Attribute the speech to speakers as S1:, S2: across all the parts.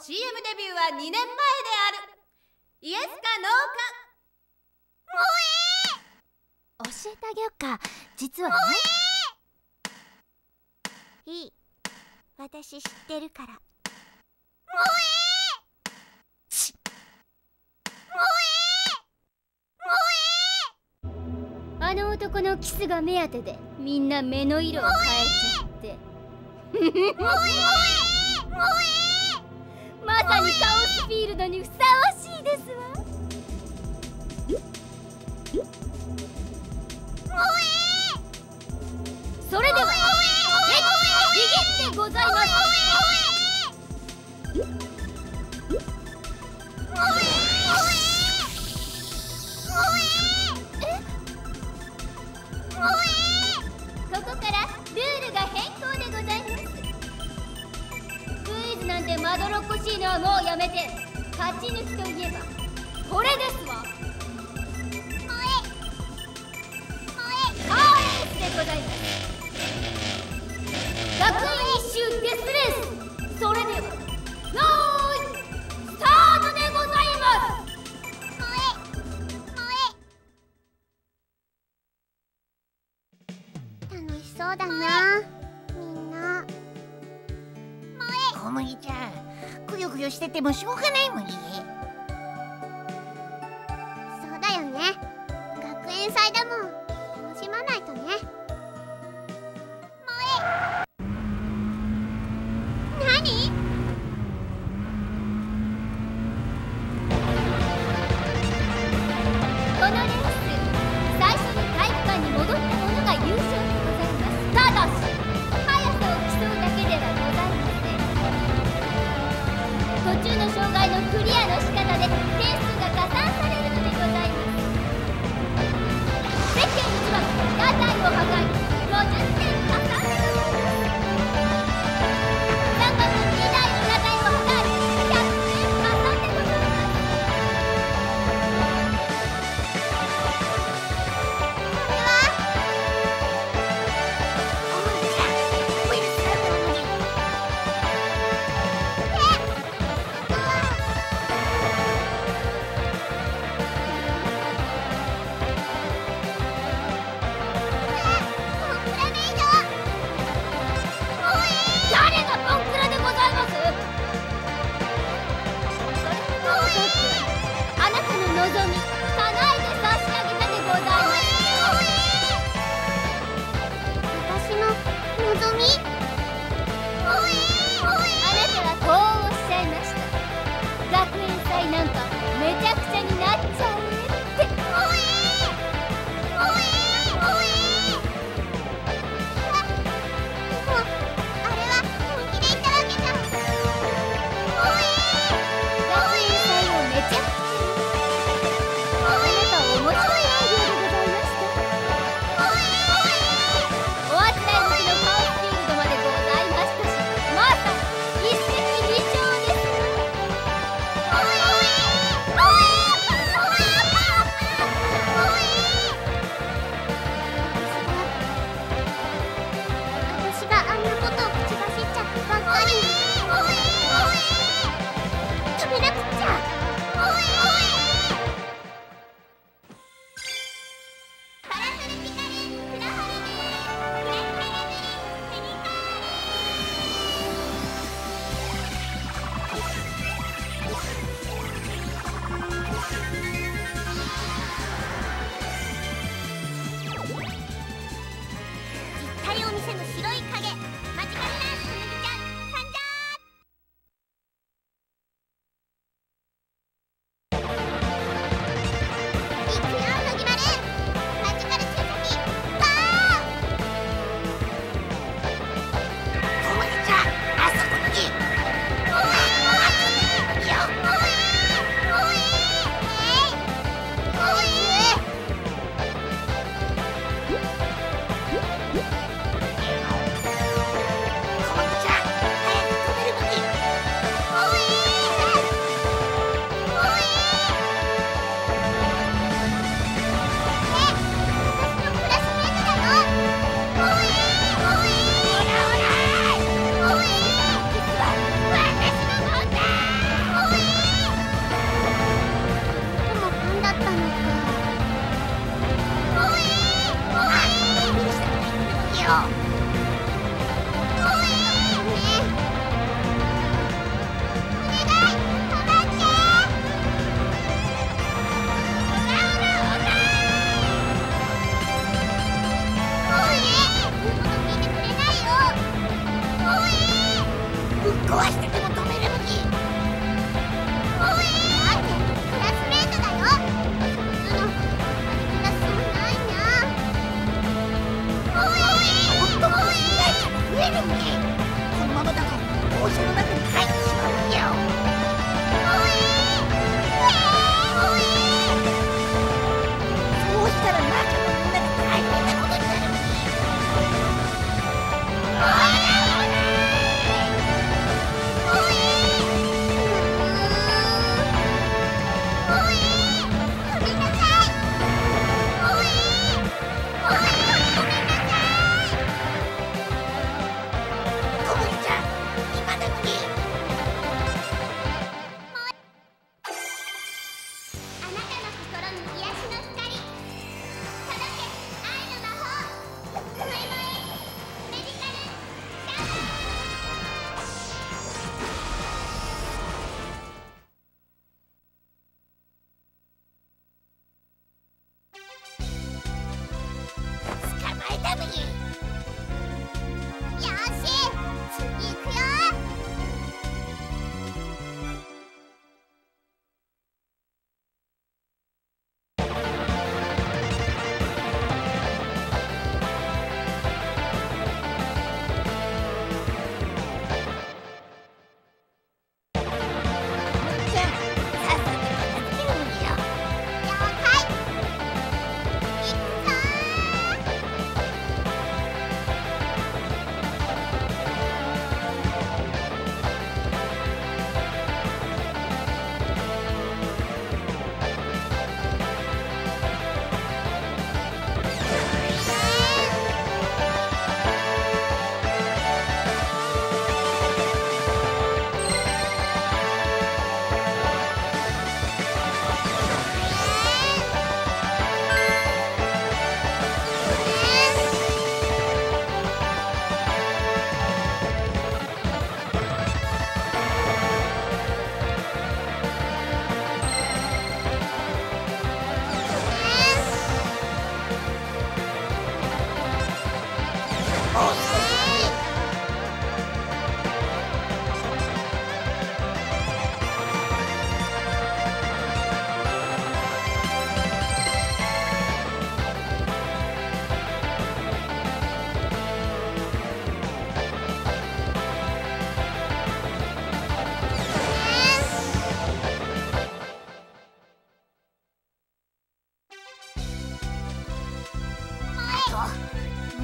S1: CM デビューは2年前である。イエスかノーか。
S2: もうえ教えてあげよっか。実はね。
S3: いい。私知ってるから。
S2: もうえちもえもえあの男のキスが目当てでみんな目の色を変えちゃって。もえもえまさにカオスフィールドにふさわしいですわ。も
S3: し
S4: ょうがない
S3: もんね。
S2: 生の白い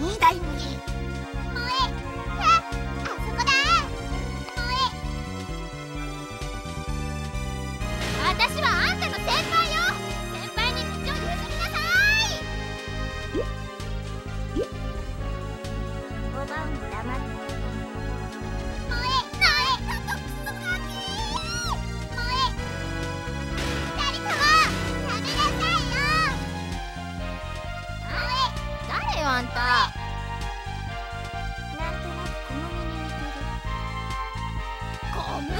S2: 2台
S3: にあ
S4: ん
S2: た。な
S3: んとなく小麦に似てる。
S2: 小麦？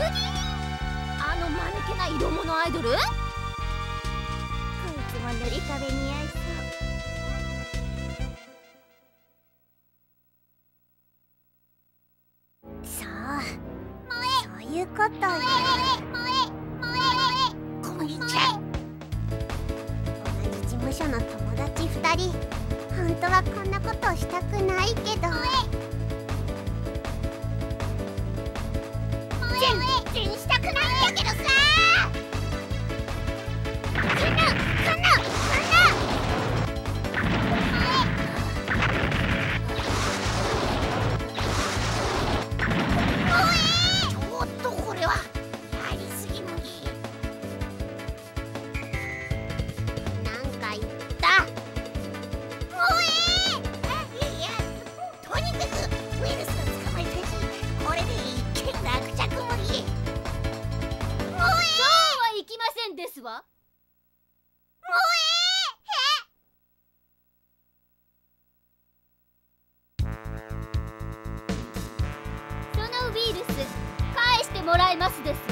S2: あの間抜けな色物アイドル？
S3: こいつも塗り壁似合いそう。い
S4: ま
S2: すです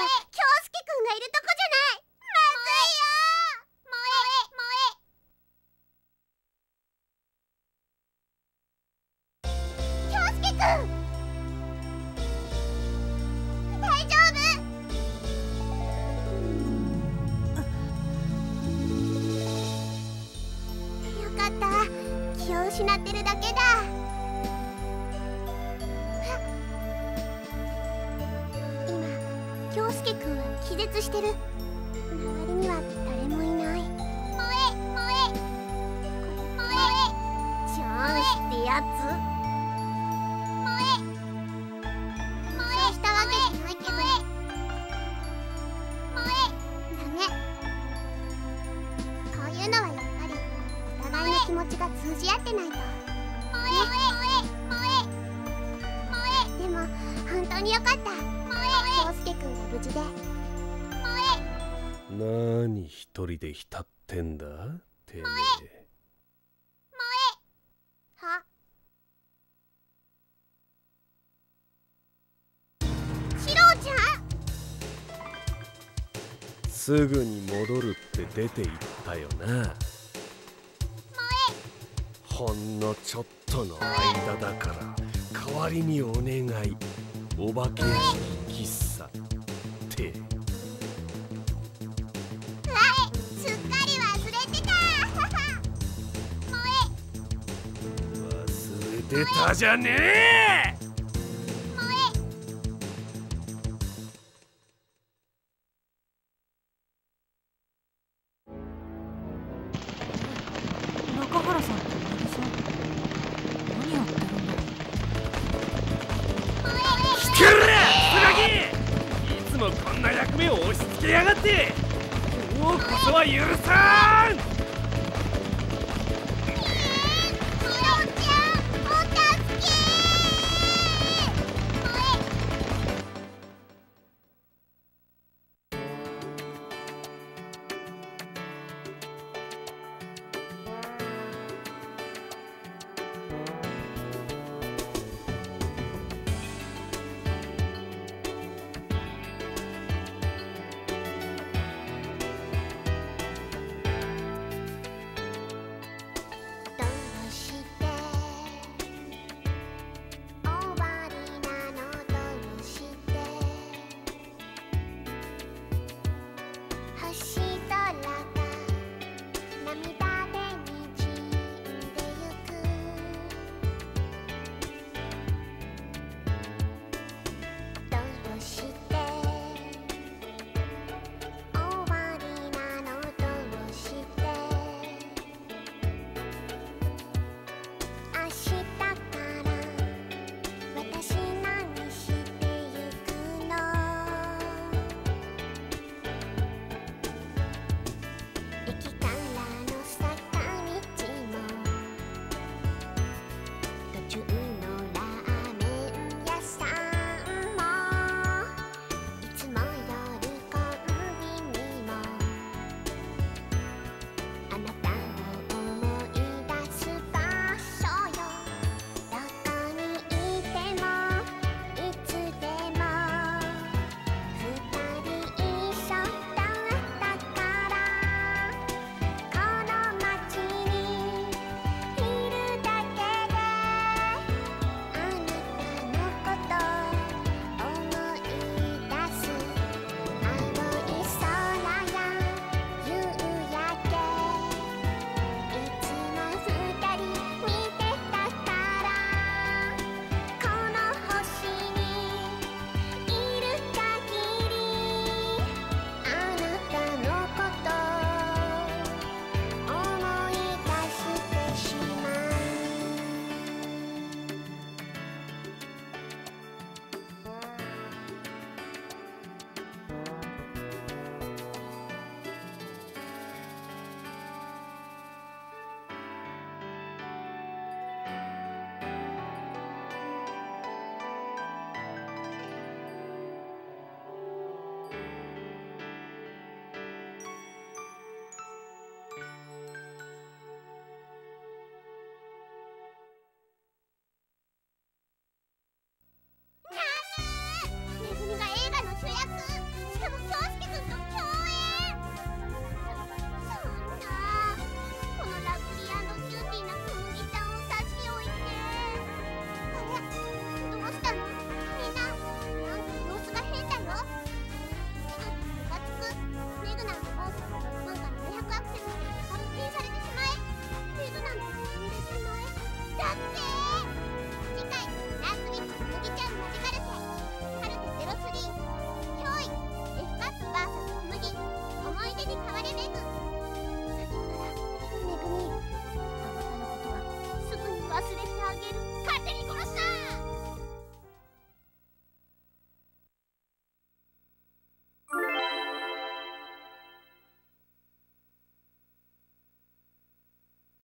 S3: 京介くんがいるとこじゃない。まずいよ。萌え萌え京介くん気絶してる。周りには誰もいない。萌え萌え。萌えチャンスってやつ
S5: 一人で浸ってんだ？てめえ。
S3: は？シロちゃん？
S5: すぐに戻るって出て行ったよな。ほんのちょっとの間だから代わりにお願い。お化け屋敷つなぎいつもこん。な役目を押し付けやがって今日こそは許さん。